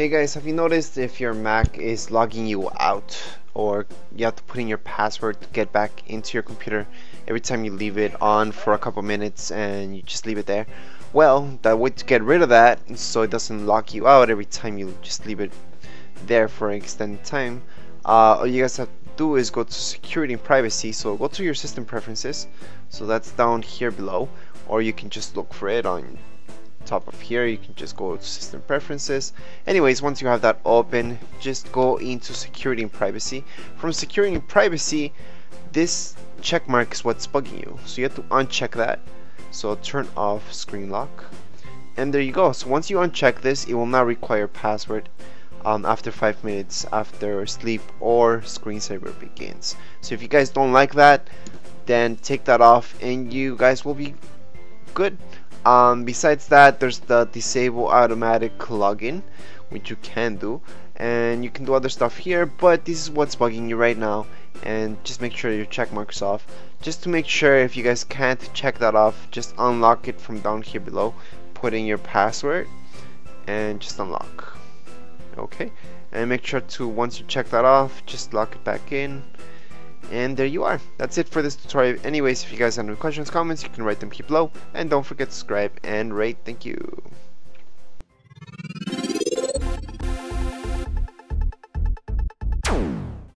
Hey guys, have you noticed if your Mac is logging you out or you have to put in your password to get back into your computer every time you leave it on for a couple minutes and you just leave it there? Well, the way to get rid of that so it doesn't lock you out every time you just leave it there for an extended time, uh, all you guys have to do is go to security and privacy. So go to your system preferences. So that's down here below, or you can just look for it on top of here you can just go to system preferences. Anyways once you have that open just go into security and privacy. From security and privacy this check mark is what's bugging you. So you have to uncheck that. So turn off screen lock. And there you go. So once you uncheck this it will not require password um, after 5 minutes after sleep or screensaver begins. So if you guys don't like that then take that off and you guys will be good um, besides that there's the disable automatic login which you can do. And you can do other stuff here but this is what's bugging you right now. And just make sure your check marks off. Just to make sure if you guys can't check that off just unlock it from down here below. Put in your password and just unlock. Okay. And make sure to once you check that off just lock it back in and there you are. That's it for this tutorial. Anyways, if you guys have any questions, comments, you can write them below. And don't forget to subscribe and rate. Thank you.